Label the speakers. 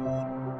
Speaker 1: you